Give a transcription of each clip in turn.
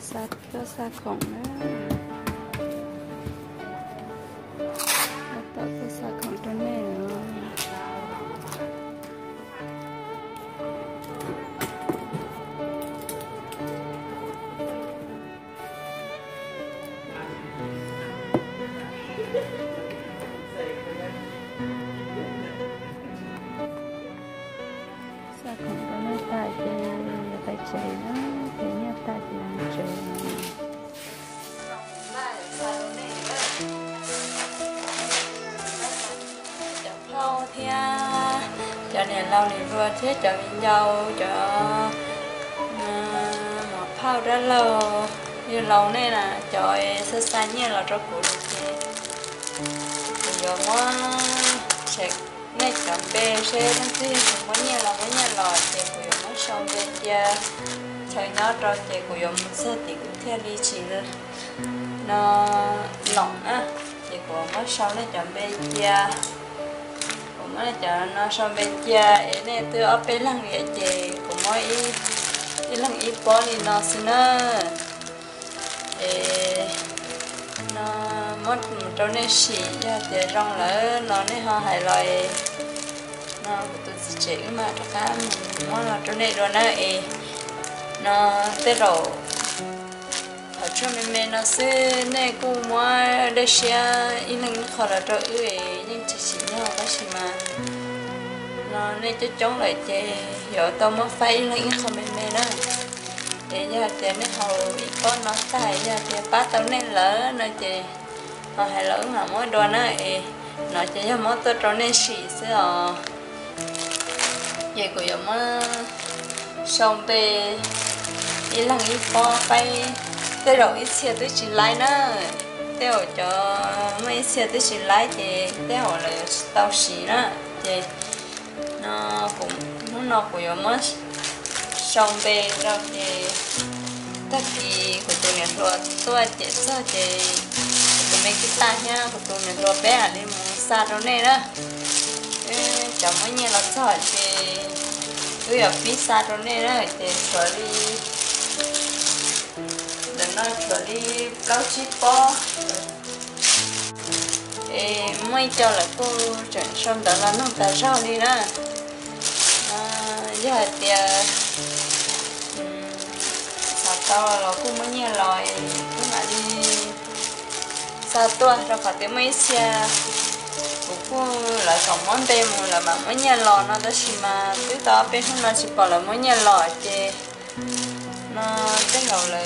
sát cho xa khổng nữa tạo lâu thì vừa thế cho mình dâu cho một ờ, phao rất lâu như lâu này là cho sơ xa như là rất cụ được thì giờ mà sẽ ngay chọn bê sẽ đăng ký cũng có nhiều là có nhiều lò thì cụ dùng nó xong bên kia. Thời nó rồi thì cụ dùng sơ thì cũng theo đi chỉ được nó lỏng á, thì cụ nó xong nó chọn bên kia cũng mới chờ nó xong bên kia. Ấy này tôi ở bên lăng vậy chị cũng mới đi lăng ít bó đi nó xin nó nó mất một chỗ này xỉ ra thì rong lỡ, nó này ho hài lời nó tôi chỉ chỉ mà, cho cá nó là chỗ này rồi nó ấy nó tê rồi ở chỗ mình mình nó sẽ này cũng mua để xe in lăng nó khỏi là chỗ ấy nhưng chỉ chỉ nhau cái gì mà nó nên cho chống lại chị giờ tao mới phải lên không mẹ mẹ đó chị giờ chị mới hầu ít có nó tài giờ chị ba tao nên lỡ nó chị họ hay lỡ mà mỗi đoàn á ấy nó chỉ cho mỗi tôi cho nên xì sẽ ở ờ. vậy của giờ mà xong về ít lần ít pho phải tới rồi ít xe tôi chỉ lại nữa hồi cho mấy xe tới chỉ lái thì hồi là tao xì đó chị nó cũng nó nó cũng mất xong về rồi thì tất kỳ của tôi nhận rồi tôi chỉ sợ thì của mấy cái ta nha của tôi nhận rồi bé à đi muốn xa đâu này đó chẳng mấy nhà là sợ thì tôi ở phía xa đâu này đó thì sợ đi đừng nói sợ đi cao chi po ê mấy cho là cô chuyển xong đó là nó ta rau đi đó giờ thì sao tao là cũng mới nhà lòi cũng là đi sao tua rồi phải tới mấy xe cũng là còn món đêm là mà mới nhà lò nó đó chỉ mà tới đó bên hôm nay chỉ bảo là mới nhà lò thì nó cái đầu là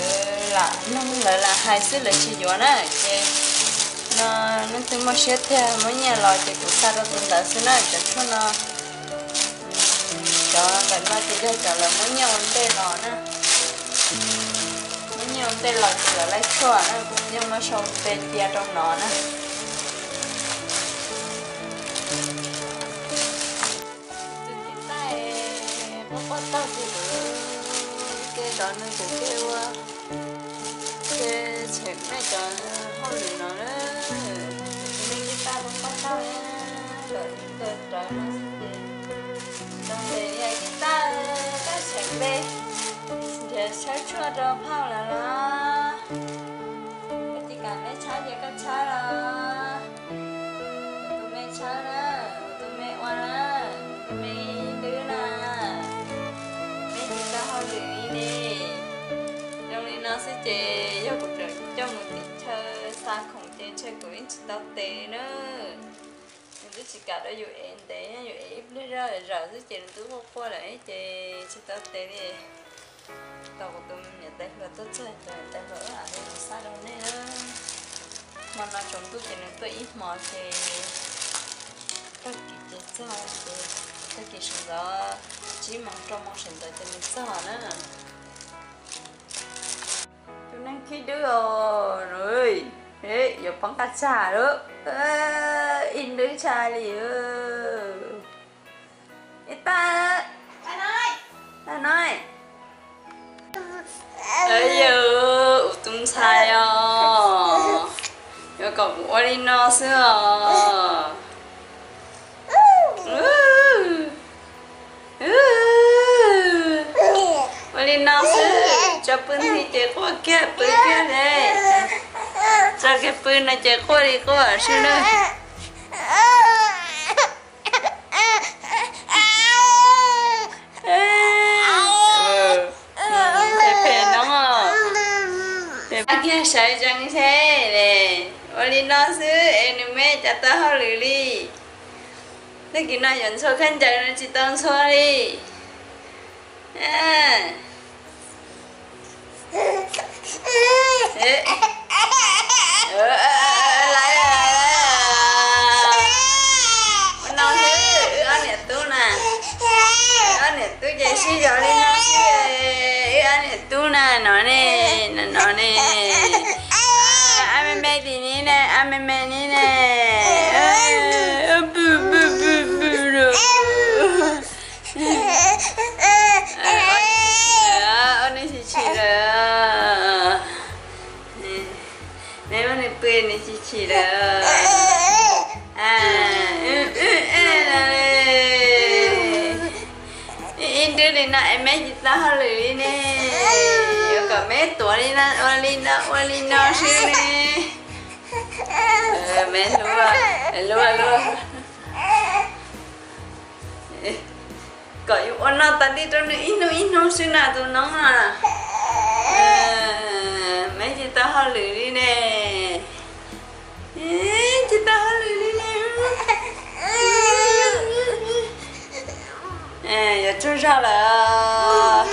là nó lại là hai xứ là chỉ dọn á, thì nó nó từ mà xét theo, mới nhà lò thì cũng sao đó cũng đã xứ này chẳng cho nó cho vậy mà chỉ đây cho là mấy nhau vấn đề lò nè mấy nhau vấn đề lò thì là lấy chua nè cũng nhưng mà sau về chia trong nó nè tao thì cái đó nó cũng kêu cái chuyện này cho sao phao là nó cả là. Tụi mẹ tụi mẹ tụi mẹ mẹ trong này nó sẽ chê, cho cuộc đời cho một tí chơi xa không trên chơi của anh chị tao tế nữa mình chỉ cả đó dù em tế nha dù em đi rơi, rồi rồi chứ tôi vô qua lại chị chị tao tế đi của tôi nhận tay và tôi chơi rồi tay vỡ à thì nó xa đâu nè. Mà nó chúng tôi chỉ nên tôi ít mò thì các kỳ chế cho thì các kỳ sinh đó chỉ mong trong mong sinh tới cho mình sao nữa. Tôi đang khi đứa rồi. Ê, giờ bắn cá trà đó. In đứa trà đi. Ơ Ê ta. Anh ơi ta nói ê giờ ủ tung sai à giờ còn bố đi nó xưa bố đi nó xưa cho bún thì chế qua kia bún kia đấy cho cái bún này chế qua đi qua sư nữa kia sai chẳng thế nè Oli nó sư em mẹ chả ta hao lử đi Thế kì sư nè Ờ, mẹ lúa, lúa lúa có yêu ôn nào ta đi ít nó ít nó xưa nào tụi nó à. Mấy chị ta hơi lười đi nè. Chị ta hơi lười đi nè. À giờ chú ra là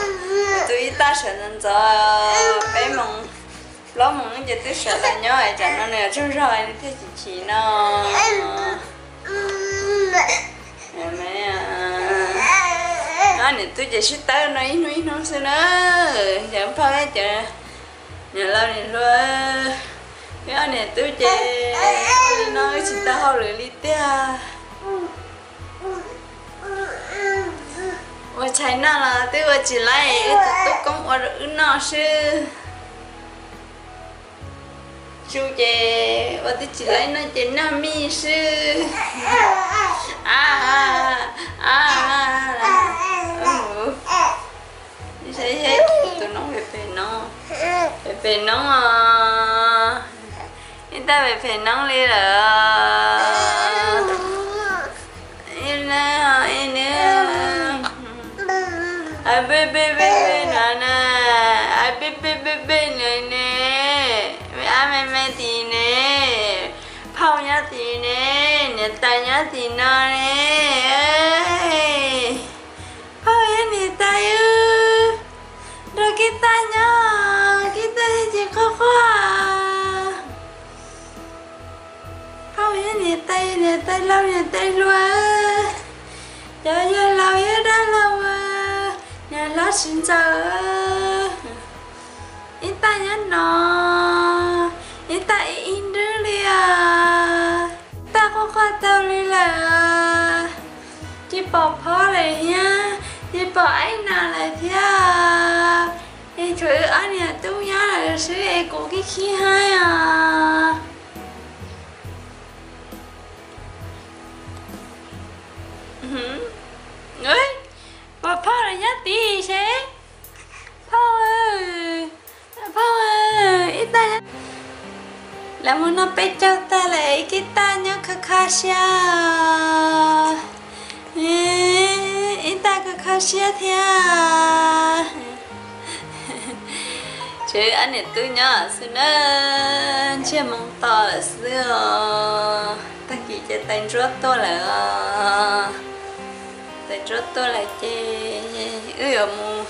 tụi ta sợ nên cho bé mong lo mong giờ tôi sợ là nhớ ai chẳng nó nè chú rồi, đi thế chị chị nó. Mẹ à. Anh tôi chỉ biết tới nói nói nói sao nữa chẳng phải chờ nhà lâu này luôn cái anh này tôi à. chỉ nói chỉ ta hậu đi tia tôi chạy nào là tôi chỉ lại tôi cũng ở nó sư chú chị và tôi chỉ lấy nó chỉ năm mi sư. À à à đi thấy hết tụi nó về về nó. Về về nó. À người ta về về nó đi là em nè ဖောင်ရစီနေနဲ့တန်ရစီနာနေဖောင်ရနေတာယဒကိတညာကိတချေခခွာဖောင်ရနေတဲ့နေတဲ့လောက်နေတဲ့လွယ်ရရလောက်ရတဲ့လောက်ညာလာရှင်ကြ bỏ phó này nha đi bỏ anh nào lại thia em chửi anh nhà tu nhá là sư em cố cái khi hai à. Ừ ơi bỏ phó là nhá tí thế, phó ơi phó ơi ít tay là muốn nó bé cho ta lại cái ta nhá khá khá xa ít ta chứ anh này tôi nhớ xin ơn chưa mong to là xưa ta chỉ cho tay rốt tôi là tay rốt tôi là chê ư ở mu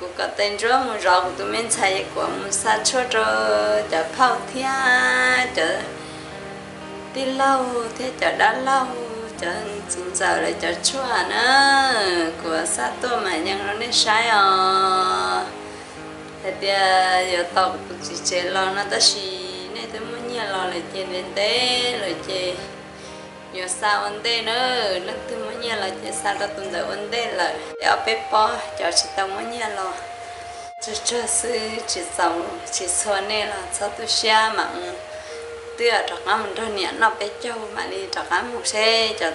cụ có tay rốt mu rõ của tụi mình chạy của mu sa cho cho chở phao thia chở đi lâu thế chở đã lâu cho chính giờ lại cho chua nữa của sát tôi mà nhân nó nên sai à. Thế thì giờ tao cũng chỉ chơi lo nó ta xí nên tôi muốn nhiều lo lại chơi đến thế rồi chơi nhiều sao vấn thế nữa. Nó tôi muốn nhiều lại chơi sao đó tuần tới vấn thế là ở bé bỏ, cho chị tao muốn nhiều lo. Chú cho sư chỉ sống chỉ xóa nên là sao tôi xe mà tôi ở trong mình thôi nhỉ nó bé châu mà đi trong cái một xe cho.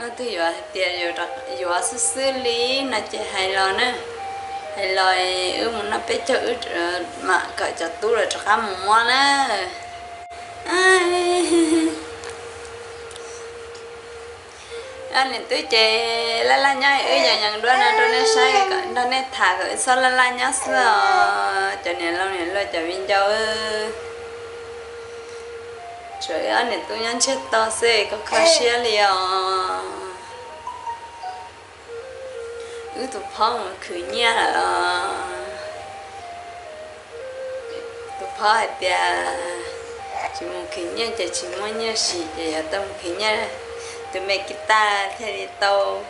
Nó tự giờ tiền giờ trong giờ sư xử lý, nó chỉ hay lo nữa hay lo ư ừ, muốn nó biết chữ ờ, mà cởi cho tu rồi cho cá một món nữa anh nên tôi chơi la la nhá ơi giờ nhận đua nó đua nó sai cái đua nó thả cái sao la la nhá xưa cho nên lâu nên lo cho mình viên ơi trời anh nên tôi nhắn chết to xe có khó xia liền ư tụ phong cứ nhá là tụ phong hay bia chỉ muốn cứ nhá chỉ chỉ muốn nhá gì chỉ ở tâm cứ nhá tụ mẹ kita thì tàu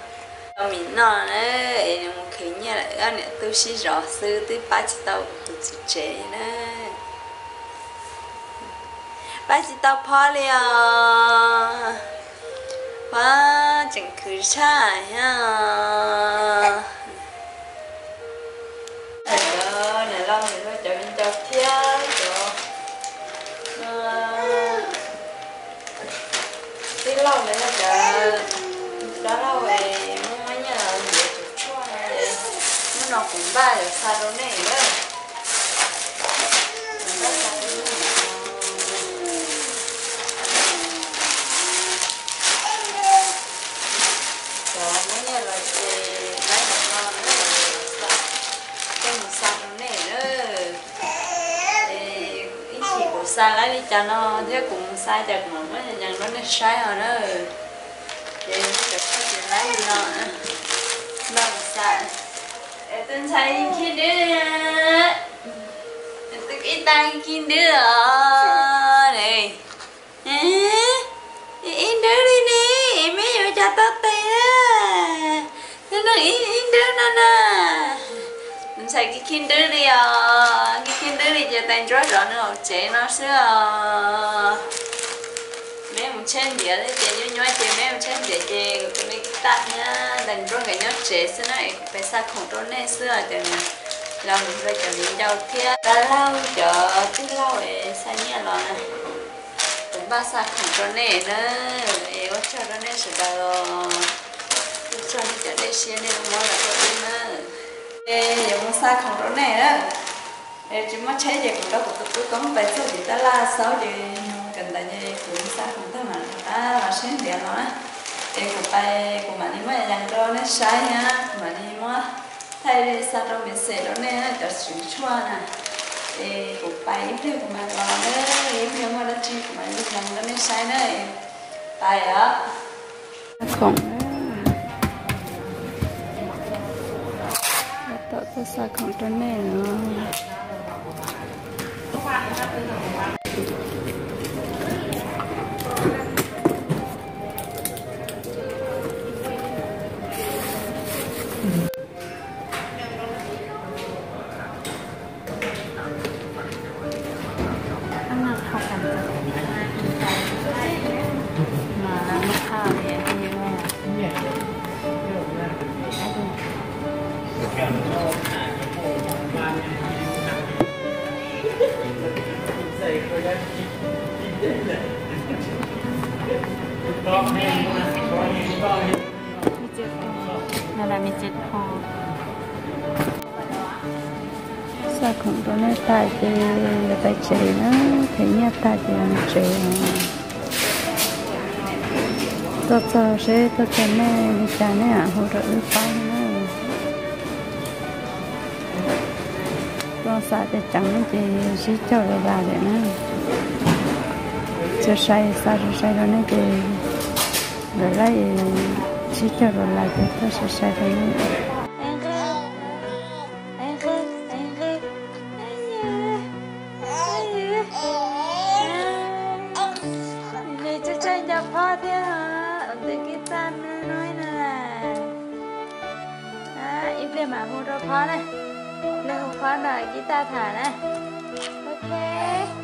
mình nó nữa em muốn cứ nhá là anh tôi xí rõ sư tôi bắt tàu tụ chỉ chế nữa bắt tàu phá liền quá chẳng cứ cha ha đó này lâu thì nó cho lâu này nó đó lâu về mấy nhà để chụp chua này nó nó cũng ba được xa đâu này nữa sai lấy đi cho nó, thế cũng sai chặt mà mấy nhà nó nó sai rồi đó. Thì nó chặt cái chuyện lấy đi nó nó sai tin sai khi đứa em tức ít tay khi đứa này. In đứa đi nè. Mấy giờ cho tao tiền nó in đứa nó nè chạy cái kinder đi à cái kinder đi, giờ tay rớt rồi nữa chế nó sẽ ờ, mấy một chân địa đấy chế nhau nhau chế mấy một chân địa chế cái mấy cái tát nhá. Đành rớt cái nhau chế sẽ nói, phải sao không trốn này xưa cho nên làm rồi chuẩn bị đầu thiên đã lâu chờ tí lâu để sao nhẹ lo này cũng ba sao không trốn này nữa em cho nó này sẽ đâu cho nó cho đây, xe này mua là có đi nữa ê dùng xa không rõ này đó. Ê chỉ mất cháy giờ cũng đâu cũng tôi cũng phải số gì ta la sáu gì cần tại như cũng xa không ta mà. Ta là sáng điện nó ê cũng phải cũng mà đi mà dành cho nó sai nha mà đi mà thay đi xa trong biển xe đó nè cho sự chua nè. Ê cũng phải ít đi cũng mà còn nữa ít hiểu mà đã chi cũng mà đi làm đó nó sai nữa tại á. Không ภาษาของตัวแม่เนาะ là là mình chết hồ sao cũng có nơi tại thì là tại chế nữa, thế nhà tại thì ăn chế tôi cho sẽ tôi cho mẹ đi cha mẹ à hỗ trợ nước bao nữa tôi sợ để chẳng nó chỉ chỉ cho là bà để nữa cho sai sa rồi sai đó này thì rồi lại chỉ cho rồi lại thì ta sẽ sai đấy mà mua đồ khó này, lên khó này, guitar thả này, ok.